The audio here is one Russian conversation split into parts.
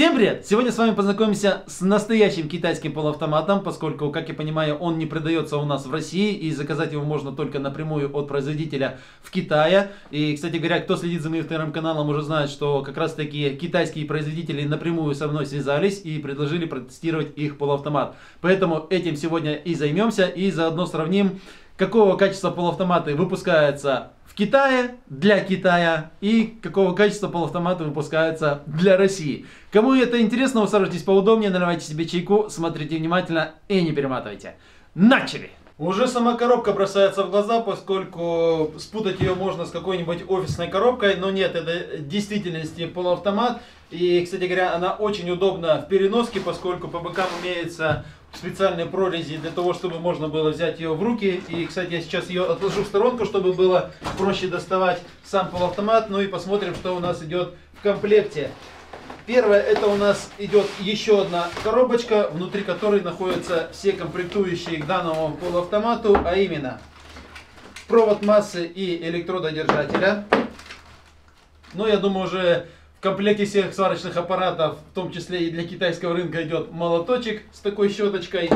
Всем привет! Сегодня с вами познакомимся с настоящим китайским полуавтоматом, поскольку, как я понимаю, он не продается у нас в России, и заказать его можно только напрямую от производителя в Китае. И, кстати говоря, кто следит за моим вторым каналом, уже знает, что как раз таки китайские производители напрямую со мной связались и предложили протестировать их полуавтомат. Поэтому этим сегодня и займемся, и заодно сравним, какого качества полуавтоматы выпускаются в Китае, для Китая и какого качества полуавтоматы выпускаются для России. Кому это интересно, усаживайтесь поудобнее, наливайте себе чайку, смотрите внимательно и не перематывайте. Начали! Уже сама коробка бросается в глаза, поскольку спутать ее можно с какой-нибудь офисной коробкой, но нет, это в действительности полуавтомат. И, кстати говоря, она очень удобна в переноске, поскольку по бокам имеется специальные прорези для того, чтобы можно было взять ее в руки. И, кстати, я сейчас ее отложу в сторонку, чтобы было проще доставать сам полуавтомат. Ну и посмотрим, что у нас идет в комплекте. Первое, это у нас идет еще одна коробочка, внутри которой находятся все комплектующие к данному полуавтомату, а именно провод массы и электрододержателя. Ну, я думаю, уже в комплекте всех сварочных аппаратов, в том числе и для китайского рынка, идет молоточек с такой щеточкой.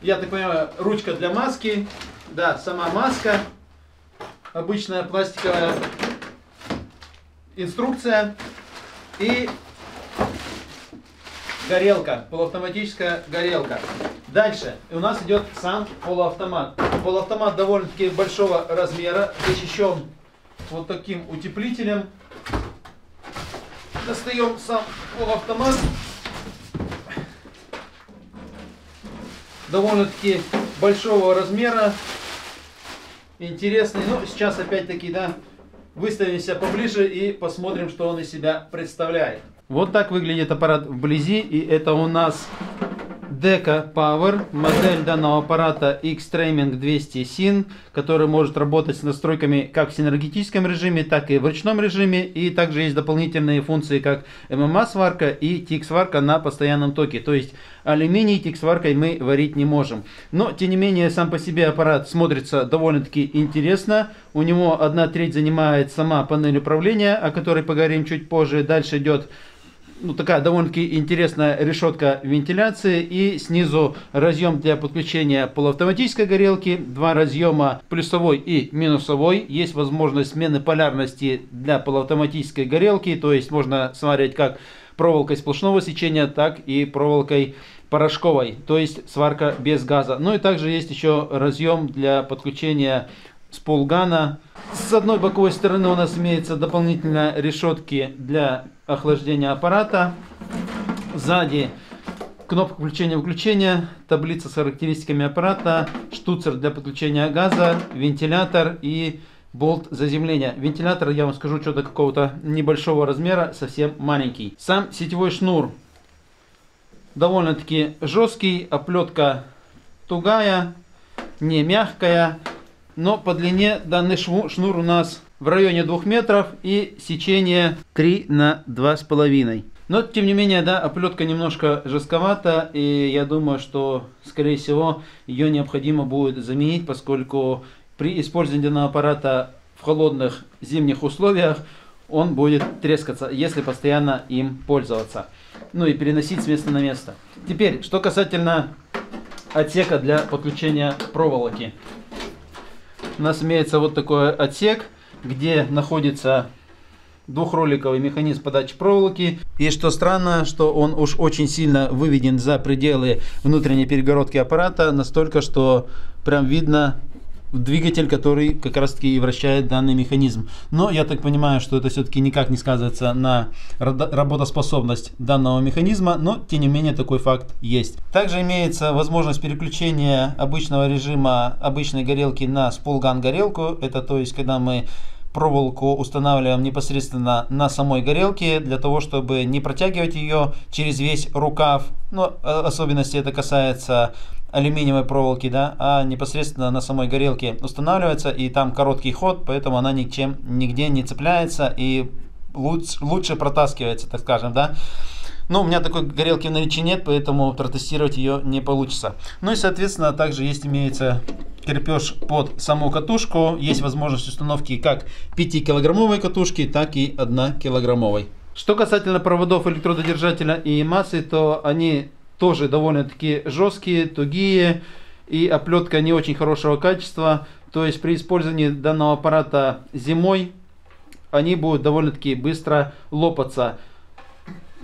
Я так понимаю, ручка для маски. Да, сама маска. Обычная пластиковая инструкция. И горелка, полуавтоматическая горелка. Дальше у нас идет сам полуавтомат. Полуавтомат довольно-таки большого размера, защищен вот таким утеплителем достаем сам полуавтомат. Довольно-таки большого размера. Интересный. Ну, сейчас опять-таки, да, выставимся поближе и посмотрим, что он из себя представляет. Вот так выглядит аппарат вблизи. И это у нас Deca Power, модель данного аппарата X-Traming 200 SIN, который может работать с настройками как в синергетическом режиме, так и в ручном режиме. И также есть дополнительные функции, как ММА-сварка и тик-сварка на постоянном токе. То есть алюминий тик-сваркой мы варить не можем. Но, тем не менее, сам по себе аппарат смотрится довольно-таки интересно. У него одна треть занимает сама панель управления, о которой поговорим чуть позже. Дальше идет ну, такая довольно-таки интересная решетка вентиляции и снизу разъем для подключения полуавтоматической горелки, два разъема плюсовой и минусовой, есть возможность смены полярности для полуавтоматической горелки, то есть можно смотреть как проволокой сплошного сечения, так и проволокой порошковой, то есть сварка без газа. Ну и также есть еще разъем для подключения с полгана. С одной боковой стороны у нас имеется дополнительно решетки для охлаждения аппарата. Сзади кнопка включения-выключения, таблица с характеристиками аппарата, штуцер для подключения газа, вентилятор и болт заземления. Вентилятор, я вам скажу, что-то какого-то небольшого размера, совсем маленький. Сам сетевой шнур довольно-таки жесткий, оплетка тугая, не мягкая. Но по длине данный шнур у нас в районе 2 метров и сечение 3 на 2,5. Но тем не менее, да, оплетка немножко жестковата, и я думаю, что, скорее всего, ее необходимо будет заменить, поскольку при использовании данного аппарата в холодных зимних условиях он будет трескаться, если постоянно им пользоваться. Ну и переносить с места на место. Теперь, что касательно отсека для подключения проволоки у нас имеется вот такой отсек, где находится двухроликовый механизм подачи проволоки. И что странно, что он уж очень сильно выведен за пределы внутренней перегородки аппарата, настолько, что прям видно двигатель, который как раз таки и вращает данный механизм. Но я так понимаю, что это все-таки никак не сказывается на работоспособность данного механизма, но тем не менее такой факт есть. Также имеется возможность переключения обычного режима обычной горелки на спулган горелку. Это то есть, когда мы проволоку устанавливаем непосредственно на самой горелке, для того, чтобы не протягивать ее через весь рукав. Но ну, особенности это касается алюминиевой проволоки, да, а непосредственно на самой горелке устанавливается, и там короткий ход, поэтому она ничем, нигде не цепляется и лучше, лучше протаскивается, так скажем, да. Но у меня такой горелки в наличии нет, поэтому протестировать ее не получится. Ну и, соответственно, также есть имеется крепеж под саму катушку. Есть возможность установки как 5-килограммовой катушки, так и 1-килограммовой. Что касательно проводов электрододержателя и массы, то они тоже довольно-таки жесткие, тугие, и оплетка не очень хорошего качества. То есть при использовании данного аппарата зимой они будут довольно-таки быстро лопаться.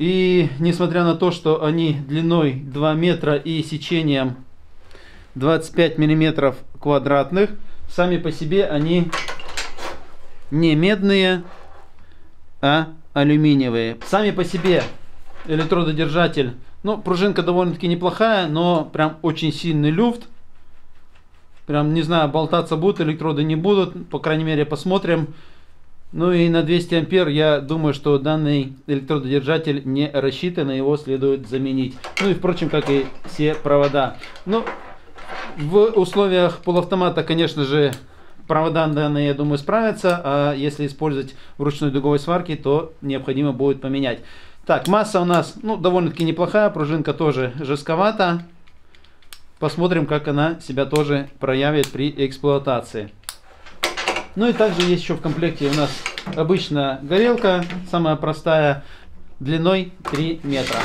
И несмотря на то, что они длиной 2 метра и сечением 25 миллиметров квадратных, сами по себе они не медные, а алюминиевые. Сами по себе электрододержатель, ну, пружинка довольно-таки неплохая, но прям очень сильный люфт. Прям, не знаю, болтаться будут электроды, не будут. По крайней мере, посмотрим. Ну и на 200 ампер я думаю, что данный электрододержатель не рассчитан, и его следует заменить. Ну и впрочем, как и все провода. Ну, в условиях полуавтомата, конечно же, провода данные, я думаю, справятся, а если использовать вручной дуговой сварки, то необходимо будет поменять. Так, масса у нас, ну, довольно-таки неплохая, пружинка тоже жестковата. Посмотрим, как она себя тоже проявит при эксплуатации. Ну и также есть еще в комплекте у нас обычная горелка, самая простая, длиной 3 метра.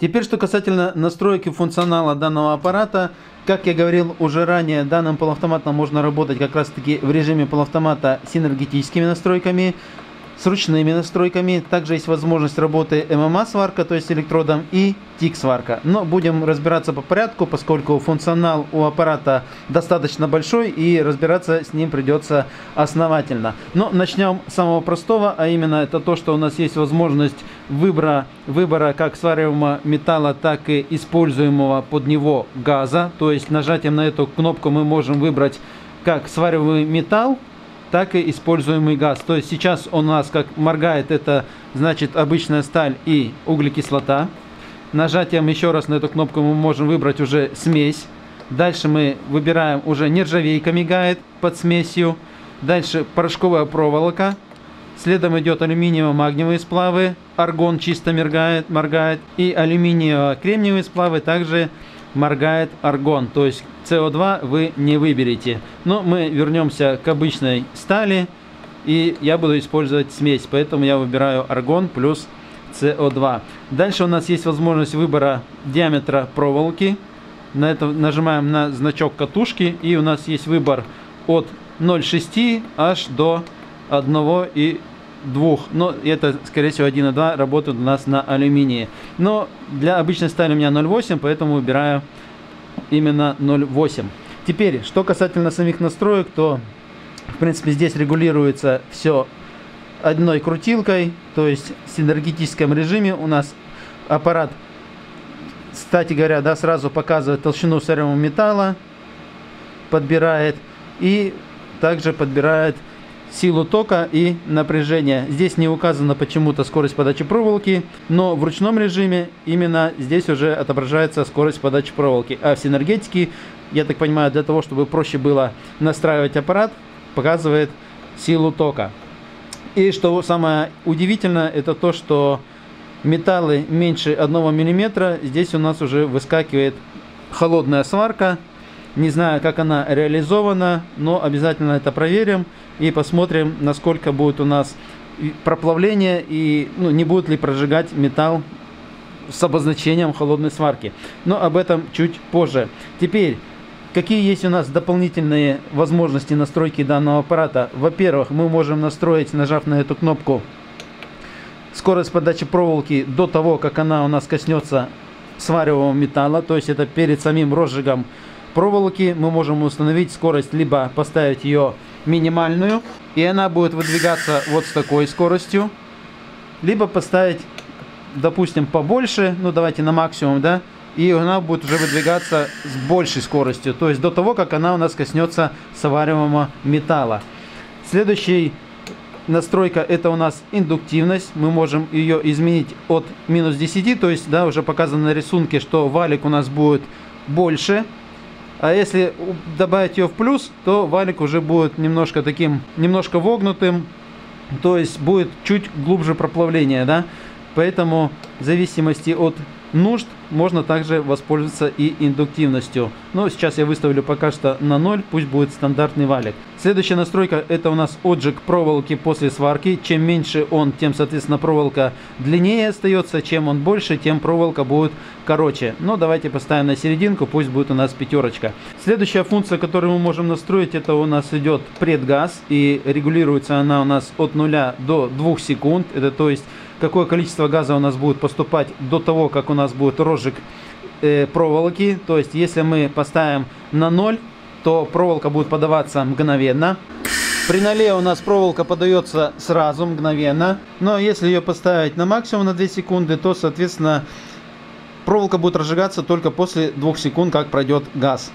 Теперь, что касательно настройки функционала данного аппарата, как я говорил уже ранее, данным полуавтоматом можно работать как раз таки в режиме полуавтомата с энергетическими настройками с ручными настройками. Также есть возможность работы ММА сварка, то есть электродом, и тик сварка. Но будем разбираться по порядку, поскольку функционал у аппарата достаточно большой и разбираться с ним придется основательно. Но начнем с самого простого, а именно это то, что у нас есть возможность выбора, выбора как свариваемого металла, так и используемого под него газа. То есть нажатием на эту кнопку мы можем выбрать как свариваемый металл, так и используемый газ. То есть сейчас у нас как моргает, это значит обычная сталь и углекислота. Нажатием еще раз на эту кнопку мы можем выбрать уже смесь. Дальше мы выбираем уже нержавейка мигает под смесью. Дальше порошковая проволока. Следом идет алюминиево-магниевые сплавы. Аргон чисто моргает, моргает. И алюминиево-кремниевые сплавы также моргает аргон. То есть СО2 вы не выберете. Но мы вернемся к обычной стали. И я буду использовать смесь. Поэтому я выбираю аргон плюс СО2. Дальше у нас есть возможность выбора диаметра проволоки. На это нажимаем на значок катушки. И у нас есть выбор от 0,6 аж до 1 и двух, но это, скорее всего, 1,2 работают у нас на алюминии. Но для обычной стали у меня 0,8, поэтому выбираю именно 0,8. Теперь, что касательно самих настроек, то, в принципе, здесь регулируется все одной крутилкой, то есть в синергетическом режиме у нас аппарат, кстати говоря, да, сразу показывает толщину сырого металла, подбирает и также подбирает силу тока и напряжения. Здесь не указана почему-то скорость подачи проволоки, но в ручном режиме именно здесь уже отображается скорость подачи проволоки. А в синергетике, я так понимаю, для того, чтобы проще было настраивать аппарат, показывает силу тока. И что самое удивительное, это то, что металлы меньше 1 мм, здесь у нас уже выскакивает холодная сварка. Не знаю, как она реализована, но обязательно это проверим и посмотрим, насколько будет у нас проплавление и ну, не будет ли прожигать металл с обозначением холодной сварки. Но об этом чуть позже. Теперь, какие есть у нас дополнительные возможности настройки данного аппарата? Во-первых, мы можем настроить, нажав на эту кнопку, скорость подачи проволоки до того, как она у нас коснется свариваемого металла, то есть это перед самим розжигом проволоки мы можем установить скорость, либо поставить ее минимальную, и она будет выдвигаться вот с такой скоростью, либо поставить, допустим, побольше, ну давайте на максимум, да, и она будет уже выдвигаться с большей скоростью, то есть до того, как она у нас коснется свариваемого металла. Следующий настройка это у нас индуктивность. Мы можем ее изменить от минус 10, то есть да, уже показано на рисунке, что валик у нас будет больше, а если добавить ее в плюс, то валик уже будет немножко таким, немножко вогнутым, то есть будет чуть глубже проплавление, да. Поэтому в зависимости от нужд можно также воспользоваться и индуктивностью. Но сейчас я выставлю пока что на 0, пусть будет стандартный валик. Следующая настройка это у нас отжиг проволоки после сварки. Чем меньше он, тем соответственно проволока длиннее остается. Чем он больше, тем проволока будет короче. Но давайте поставим на серединку, пусть будет у нас пятерочка. Следующая функция, которую мы можем настроить, это у нас идет предгаз. И регулируется она у нас от 0 до 2 секунд. Это то есть какое количество газа у нас будет поступать до того, как у нас будет розжиг э, проволоки. То есть, если мы поставим на 0, то проволока будет подаваться мгновенно. При ноле у нас проволока подается сразу, мгновенно. Но если ее поставить на максимум на 2 секунды, то, соответственно, проволока будет разжигаться только после 2 секунд, как пройдет газ.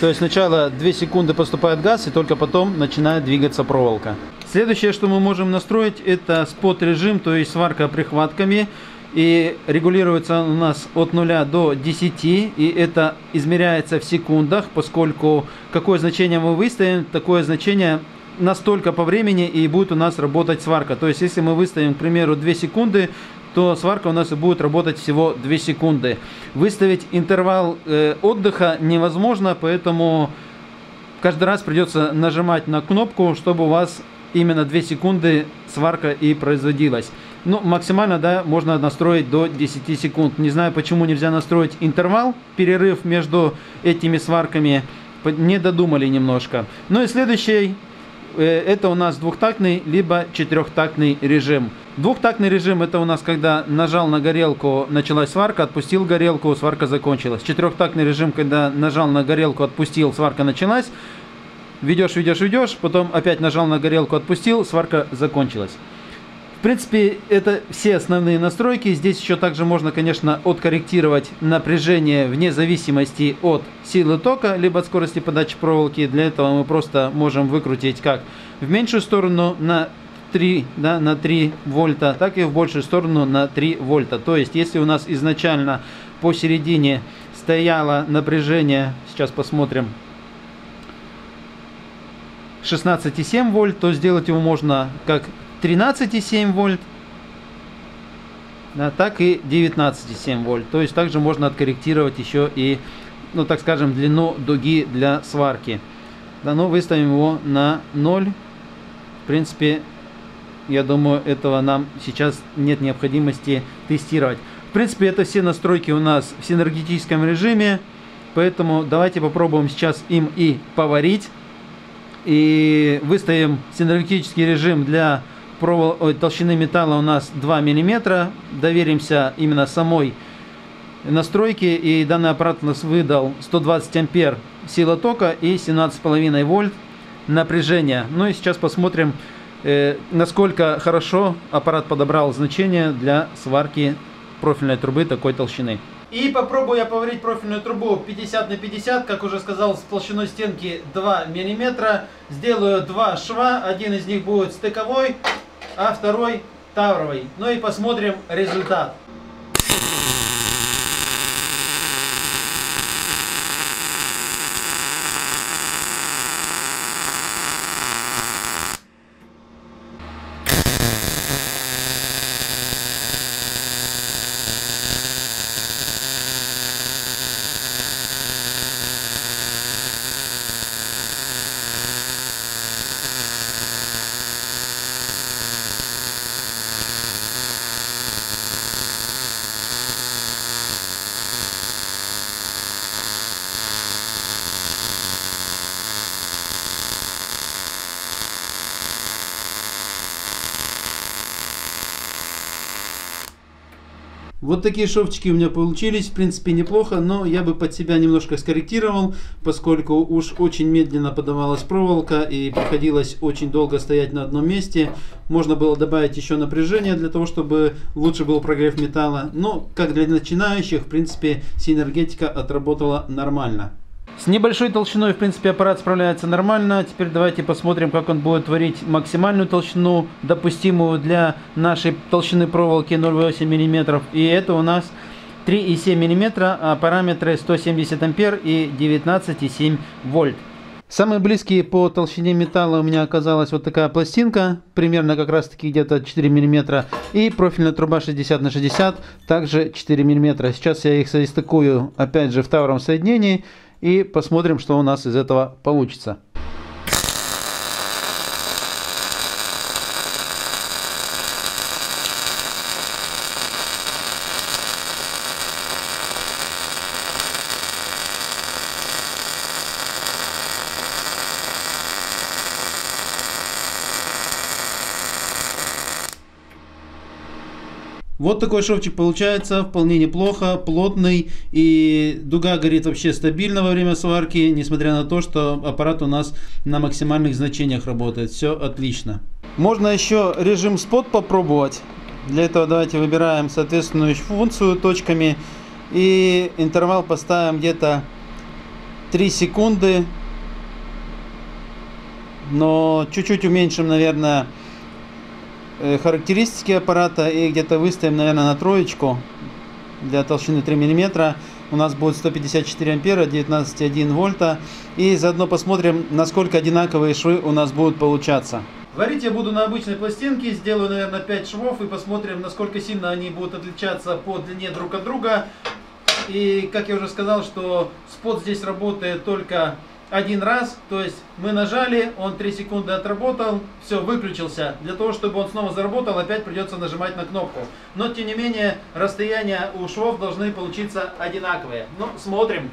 То есть сначала 2 секунды поступает газ, и только потом начинает двигаться проволока. Следующее, что мы можем настроить, это спот режим, то есть сварка прихватками. И регулируется у нас от 0 до 10, и это измеряется в секундах, поскольку какое значение мы выставим, такое значение настолько по времени и будет у нас работать сварка. То есть, если мы выставим, к примеру, 2 секунды, то сварка у нас будет работать всего 2 секунды. Выставить интервал э, отдыха невозможно, поэтому каждый раз придется нажимать на кнопку, чтобы у вас именно 2 секунды сварка и производилась. Ну, максимально, да, можно настроить до 10 секунд. Не знаю, почему нельзя настроить интервал, перерыв между этими сварками. Не додумали немножко. Ну и следующий, э, это у нас двухтактный, либо четырехтактный режим. Двухтактный режим это у нас, когда нажал на горелку, началась сварка, отпустил горелку, сварка закончилась. Четырехтактный режим, когда нажал на горелку, отпустил, сварка началась ведешь, ведешь, ведешь, потом опять нажал на горелку, отпустил, сварка закончилась. Принципе, это все основные настройки. Здесь еще также можно, конечно, откорректировать напряжение вне зависимости от силы тока, либо от скорости подачи проволоки. Для этого мы просто можем выкрутить как в меньшую сторону на 3, да, на 3 вольта, так и в большую сторону на 3 вольта. То есть, если у нас изначально посередине стояло напряжение, сейчас посмотрим, 16,7 вольт, то сделать его можно как 13,7 вольт, да, так и 19,7 вольт. То есть также можно откорректировать еще и, ну так скажем, длину дуги для сварки. Да, ну выставим его на 0. В принципе, я думаю, этого нам сейчас нет необходимости тестировать. В принципе, это все настройки у нас в синергетическом режиме. Поэтому давайте попробуем сейчас им и поварить и выставим синергетический режим для провол... Ой, толщины металла у нас 2 мм. Доверимся именно самой настройке. И данный аппарат у нас выдал 120 ампер сила тока и 17,5 вольт напряжения. Ну и сейчас посмотрим, э, насколько хорошо аппарат подобрал значение для сварки профильной трубы такой толщины. И попробую я поварить профильную трубу 50 на 50, как уже сказал, с толщиной стенки 2 мм. Сделаю два шва, один из них будет стыковой, а второй тавровый. Ну и посмотрим результат. Вот такие шовчики у меня получились, в принципе неплохо, но я бы под себя немножко скорректировал, поскольку уж очень медленно подавалась проволока и приходилось очень долго стоять на одном месте. Можно было добавить еще напряжение для того, чтобы лучше был прогрев металла, но как для начинающих, в принципе, синергетика отработала нормально. С небольшой толщиной, в принципе, аппарат справляется нормально. Теперь давайте посмотрим, как он будет творить максимальную толщину, допустимую для нашей толщины проволоки 0,8 мм. И это у нас 3,7 мм, а параметры 170 ампер и 19,7 вольт. Самые близкие по толщине металла у меня оказалась вот такая пластинка, примерно как раз таки где-то 4 мм, и профильная труба 60 на 60, также 4 мм. Сейчас я их состыкую опять же в тавровом соединении и посмотрим, что у нас из этого получится. Вот такой шовчик получается, вполне неплохо, плотный, и дуга горит вообще стабильно во время сварки, несмотря на то, что аппарат у нас на максимальных значениях работает. Все отлично. Можно еще режим спот попробовать. Для этого давайте выбираем соответственную функцию точками и интервал поставим где-то 3 секунды, но чуть-чуть уменьшим, наверное, характеристики аппарата и где-то выставим, наверное, на троечку для толщины 3 мм. У нас будет 154 ампера, 19,1 вольта. И заодно посмотрим, насколько одинаковые швы у нас будут получаться. Варить я буду на обычной пластинке, сделаю, наверное, 5 швов и посмотрим, насколько сильно они будут отличаться по длине друг от друга. И, как я уже сказал, что спот здесь работает только один раз, то есть мы нажали, он 3 секунды отработал, все, выключился. Для того, чтобы он снова заработал, опять придется нажимать на кнопку. Но, тем не менее, расстояния у швов должны получиться одинаковые. Ну, смотрим.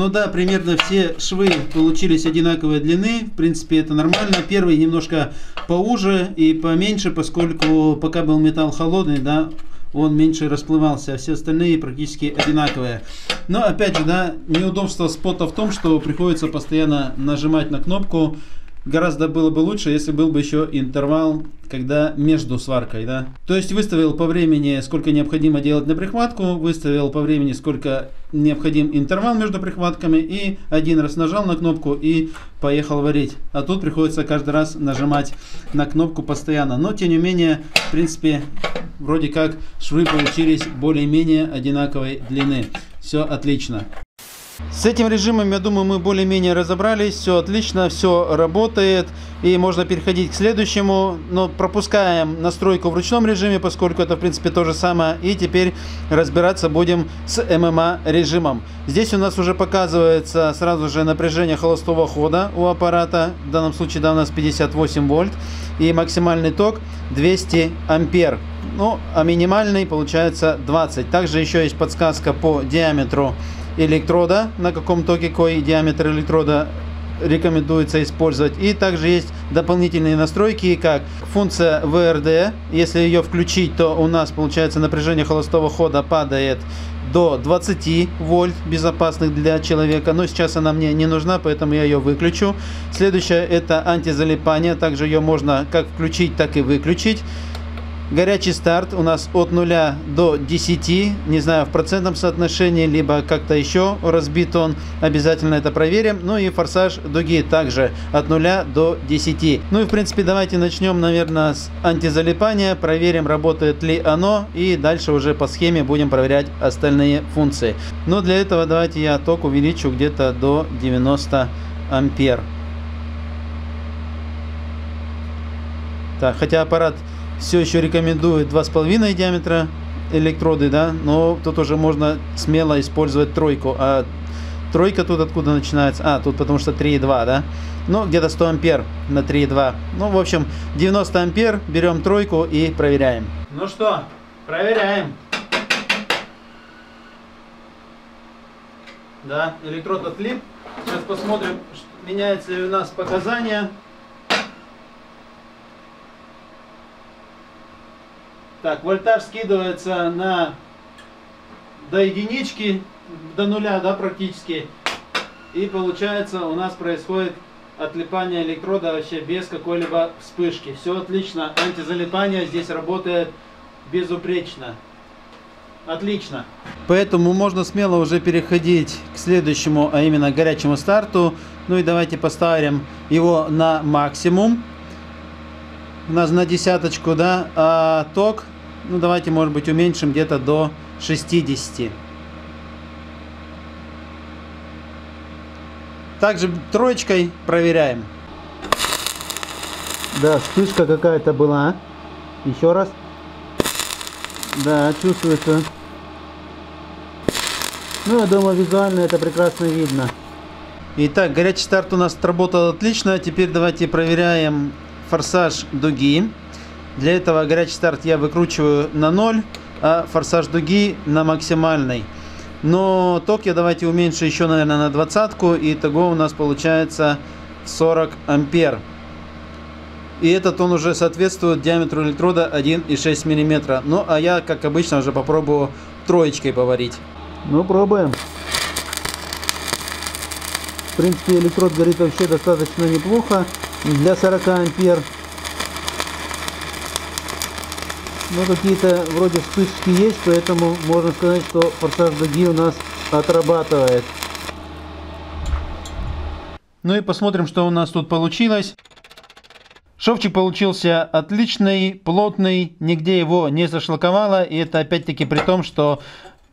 Ну да, примерно все швы получились одинаковой длины. В принципе, это нормально. Первый немножко поуже и поменьше, поскольку пока был металл холодный, да, он меньше расплывался, а все остальные практически одинаковые. Но опять же, да, неудобство спота в том, что приходится постоянно нажимать на кнопку гораздо было бы лучше, если был бы еще интервал, когда между сваркой, да. То есть выставил по времени, сколько необходимо делать на прихватку, выставил по времени, сколько необходим интервал между прихватками и один раз нажал на кнопку и поехал варить. А тут приходится каждый раз нажимать на кнопку постоянно. Но тем не менее, в принципе, вроде как швы получились более-менее одинаковой длины. Все отлично. С этим режимом, я думаю, мы более-менее разобрались. Все отлично, все работает. И можно переходить к следующему. Но пропускаем настройку в ручном режиме, поскольку это, в принципе, то же самое. И теперь разбираться будем с ММА режимом. Здесь у нас уже показывается сразу же напряжение холостого хода у аппарата. В данном случае, да, у нас 58 вольт. И максимальный ток 200 ампер. Ну, а минимальный получается 20. Также еще есть подсказка по диаметру электрода, на каком токе какой диаметр электрода рекомендуется использовать. И также есть дополнительные настройки, как функция VRD. Если ее включить, то у нас получается напряжение холостого хода падает до 20 вольт безопасных для человека. Но сейчас она мне не нужна, поэтому я ее выключу. Следующее это антизалипание. Также ее можно как включить, так и выключить. Горячий старт у нас от 0 до 10, не знаю в процентном соотношении, либо как-то еще разбит он, обязательно это проверим. Ну и форсаж дуги также от 0 до 10. Ну и в принципе давайте начнем, наверное, с антизалипания, проверим работает ли оно и дальше уже по схеме будем проверять остальные функции. Но для этого давайте я ток увеличу где-то до 90 ампер. Так, хотя аппарат все еще рекомендует 2,5 диаметра электроды, да, но тут уже можно смело использовать тройку. А тройка тут откуда начинается? А, тут потому что 3,2, да? Ну, где-то 100 ампер на 3,2. Ну, в общем, 90 ампер, берем тройку и проверяем. Ну что, проверяем. Да, электрод отлип. Сейчас посмотрим, меняется ли у нас показания. Так, вольтаж скидывается на до единички, до нуля, да, практически. И получается у нас происходит отлипание электрода вообще без какой-либо вспышки. Все отлично, антизалипание здесь работает безупречно. Отлично. Поэтому можно смело уже переходить к следующему, а именно горячему старту. Ну и давайте поставим его на максимум. У нас на десяточку, да, а ток, ну давайте, может быть, уменьшим где-то до 60. Также троечкой проверяем. Да, вспышка какая-то была. Еще раз. Да, чувствуется. Ну, я думаю, визуально это прекрасно видно. Итак, горячий старт у нас отработал отлично. Теперь давайте проверяем форсаж дуги. Для этого горячий старт я выкручиваю на 0, а форсаж дуги на максимальный. Но ток я давайте уменьшу еще, наверное, на двадцатку. И итого у нас получается 40 ампер. И этот он уже соответствует диаметру электрода 1,6 мм. Ну, а я, как обычно, уже попробую троечкой поварить. Ну, пробуем. В принципе, электрод горит вообще достаточно неплохо для 40 ампер. Но какие-то вроде вспышки есть, поэтому можно сказать, что форсаж дуги у нас отрабатывает. Ну и посмотрим, что у нас тут получилось. Шовчик получился отличный, плотный, нигде его не зашлаковало. И это опять-таки при том, что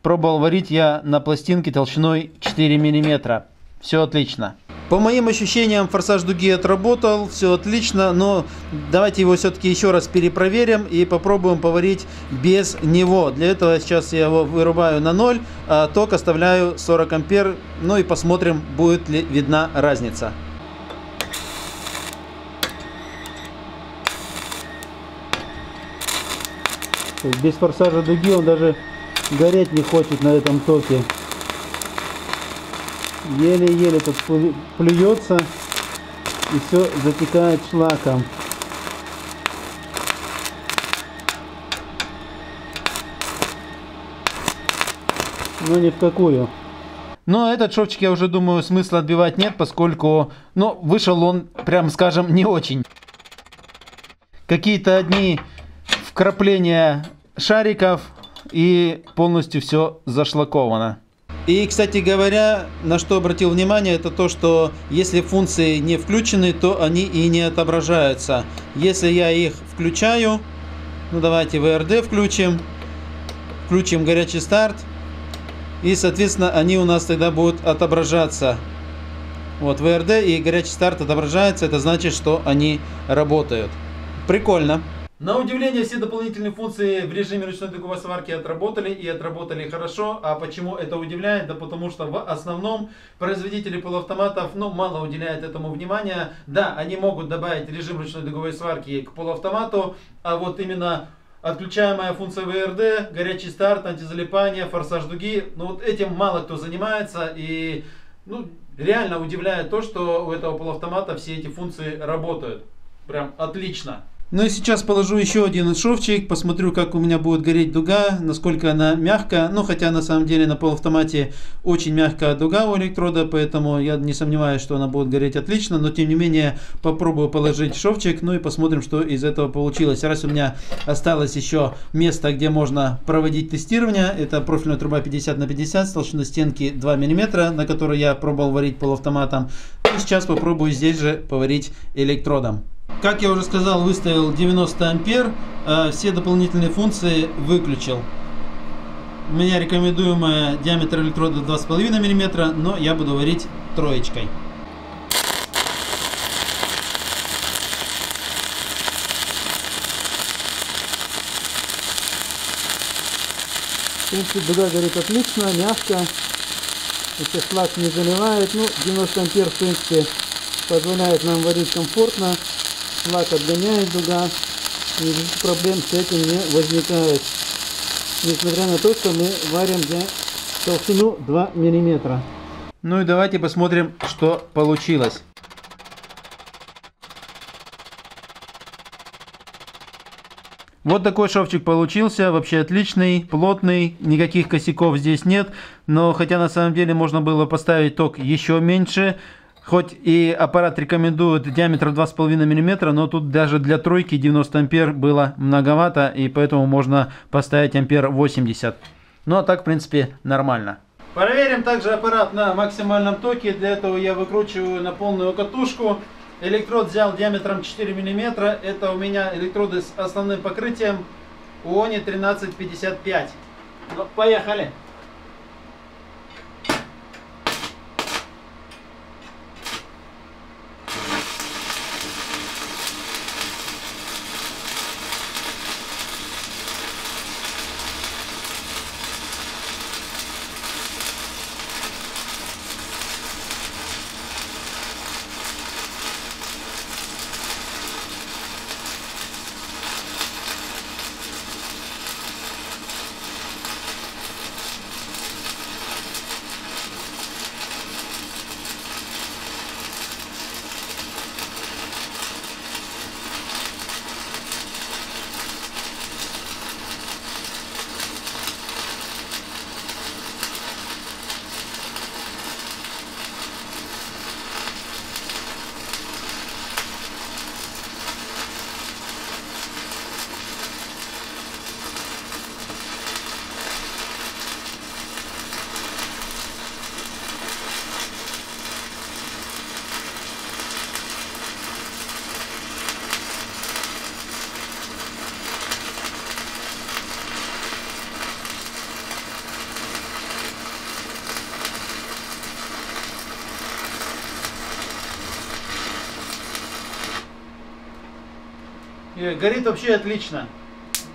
пробовал варить я на пластинке толщиной 4 мм. Все отлично. По моим ощущениям, форсаж дуги отработал, все отлично, но давайте его все-таки еще раз перепроверим и попробуем поварить без него. Для этого сейчас я его вырубаю на 0, а ток оставляю 40 ампер, ну и посмотрим, будет ли видна разница. Без форсажа дуги он даже гореть не хочет на этом токе еле-еле тут плюется и все затекает шлаком. Но ни в какую. Но этот шовчик, я уже думаю, смысла отбивать нет, поскольку, ну, вышел он, прям скажем, не очень. Какие-то одни вкрапления шариков и полностью все зашлаковано. И, кстати говоря, на что обратил внимание, это то, что если функции не включены, то они и не отображаются. Если я их включаю, ну давайте VRD включим, включим горячий старт, и, соответственно, они у нас тогда будут отображаться. Вот VRD и горячий старт отображается, это значит, что они работают. Прикольно. На удивление, все дополнительные функции в режиме ручной дуговой сварки отработали и отработали хорошо. А почему это удивляет? Да потому что в основном производители полуавтоматов ну, мало уделяют этому внимания. Да, они могут добавить режим ручной дуговой сварки к полуавтомату, а вот именно отключаемая функция ВРД, горячий старт, антизалипание, форсаж дуги, ну вот этим мало кто занимается и ну, реально удивляет то, что у этого полуавтомата все эти функции работают. Прям отлично. Ну и сейчас положу еще один шовчик, посмотрю, как у меня будет гореть дуга, насколько она мягкая. Ну, хотя на самом деле на полуавтомате очень мягкая дуга у электрода, поэтому я не сомневаюсь, что она будет гореть отлично. Но тем не менее, попробую положить шовчик, ну и посмотрим, что из этого получилось. Раз у меня осталось еще место, где можно проводить тестирование, это профильная труба 50 на 50 с толщиной стенки 2 мм, на которой я пробовал варить полуавтоматом. И сейчас попробую здесь же поварить электродом. Как я уже сказал, выставил 90 ампер, а все дополнительные функции выключил. У меня рекомендуемая диаметр электрода 2,5 мм, но я буду варить троечкой. В принципе, дуга горит отлично, мягко. Если шлак не заливает, ну, 90 ампер, в принципе, позволяет нам варить комфортно шлак отгоняет дуга, никаких проблем с этим не возникает. Несмотря на то, что мы варим для толщину 2 мм. Ну и давайте посмотрим, что получилось. Вот такой шовчик получился, вообще отличный, плотный, никаких косяков здесь нет. Но хотя на самом деле можно было поставить ток еще меньше, Хоть и аппарат рекомендует диаметр 2,5 мм, но тут даже для тройки 90 ампер было многовато, и поэтому можно поставить ампер 80. Ну а так, в принципе, нормально. Проверим также аппарат на максимальном токе. Для этого я выкручиваю на полную катушку. Электрод взял диаметром 4 мм. Это у меня электроды с основным покрытием УОНИ 1355. Ну, поехали! Горит вообще отлично.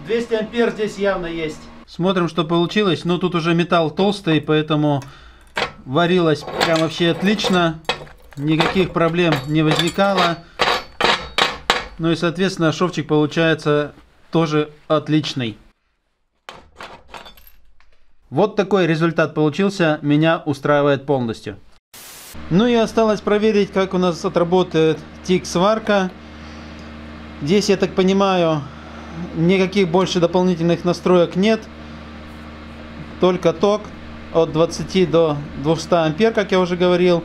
200 ампер здесь явно есть. Смотрим, что получилось. Ну, тут уже металл толстый, поэтому варилось прям вообще отлично. Никаких проблем не возникало. Ну и, соответственно, шовчик получается тоже отличный. Вот такой результат получился. Меня устраивает полностью. Ну и осталось проверить, как у нас отработает тик-сварка. Здесь, я так понимаю, никаких больше дополнительных настроек нет. Только ток от 20 до 200 ампер, как я уже говорил.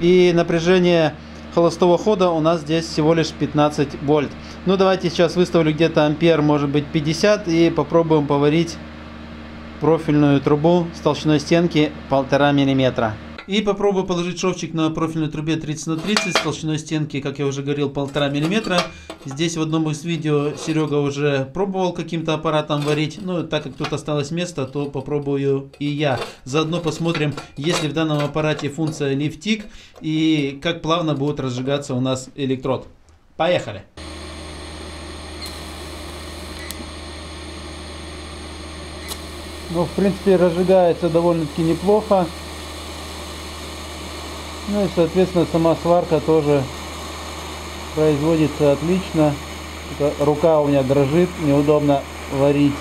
И напряжение холостого хода у нас здесь всего лишь 15 вольт. Ну, давайте сейчас выставлю где-то ампер, может быть 50, и попробуем поварить профильную трубу с толщиной стенки 1,5 миллиметра. И попробую положить шовчик на профильной трубе 30 на 30 с толщиной стенки, как я уже говорил, 1,5 мм. Здесь в одном из видео Серега уже пробовал каким-то аппаратом варить. Но так как тут осталось место, то попробую и я. Заодно посмотрим, есть ли в данном аппарате функция лифтик и как плавно будет разжигаться у нас электрод. Поехали! Ну, в принципе, разжигается довольно-таки неплохо. Ну и, соответственно, сама сварка тоже производится отлично. Рука у меня дрожит, неудобно варить.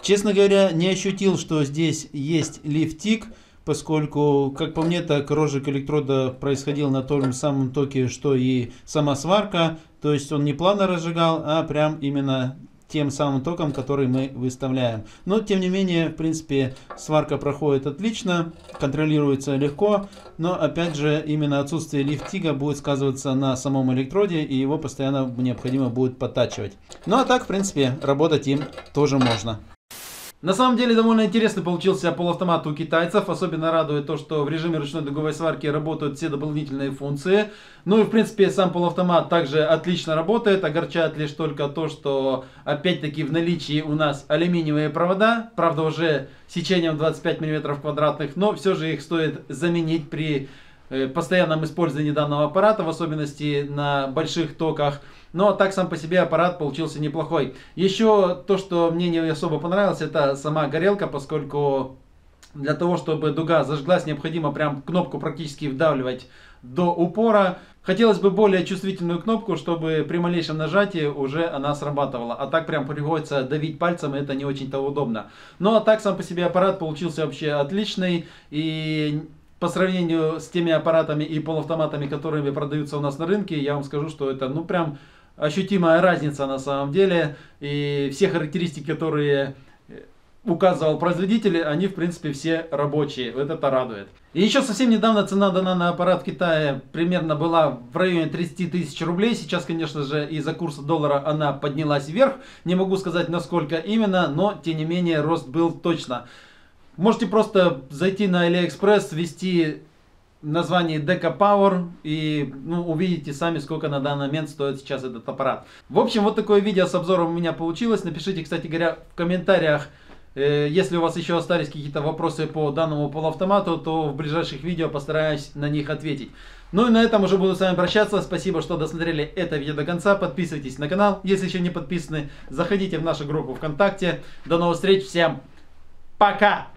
Честно говоря, не ощутил, что здесь есть лифтик, поскольку, как по мне, так розжиг электрода происходил на том же самом токе, что и сама сварка. То есть он не плавно разжигал, а прям именно тем самым током, который мы выставляем. Но, тем не менее, в принципе, сварка проходит отлично, контролируется легко, но, опять же, именно отсутствие лифтига будет сказываться на самом электроде, и его постоянно необходимо будет подтачивать. Ну, а так, в принципе, работать им тоже можно. На самом деле довольно интересный получился полуавтомат у китайцев. Особенно радует то, что в режиме ручной дуговой сварки работают все дополнительные функции. Ну и в принципе сам полуавтомат также отлично работает. Огорчает лишь только то, что опять-таки в наличии у нас алюминиевые провода. Правда уже сечением 25 мм квадратных, но все же их стоит заменить при э, постоянном использовании данного аппарата, в особенности на больших токах. Но так сам по себе аппарат получился неплохой. Еще то, что мне не особо понравилось, это сама горелка, поскольку для того, чтобы дуга зажглась, необходимо прям кнопку практически вдавливать до упора. Хотелось бы более чувствительную кнопку, чтобы при малейшем нажатии уже она срабатывала. А так прям приходится давить пальцем, и это не очень-то удобно. Ну а так сам по себе аппарат получился вообще отличный. И по сравнению с теми аппаратами и полуавтоматами, которые продаются у нас на рынке, я вам скажу, что это ну прям ощутимая разница на самом деле. И все характеристики, которые указывал производители, они в принципе все рабочие. Вот это радует. И еще совсем недавно цена данного аппарат в Китае примерно была в районе 30 тысяч рублей. Сейчас, конечно же, из-за курса доллара она поднялась вверх. Не могу сказать, насколько именно, но тем не менее рост был точно. Можете просто зайти на AliExpress, ввести название Deca Power и ну, увидите сами, сколько на данный момент стоит сейчас этот аппарат. В общем, вот такое видео с обзором у меня получилось. Напишите, кстати говоря, в комментариях, э, если у вас еще остались какие-то вопросы по данному полуавтомату, то в ближайших видео постараюсь на них ответить. Ну и на этом уже буду с вами прощаться. Спасибо, что досмотрели это видео до конца. Подписывайтесь на канал, если еще не подписаны. Заходите в нашу группу ВКонтакте. До новых встреч. Всем пока!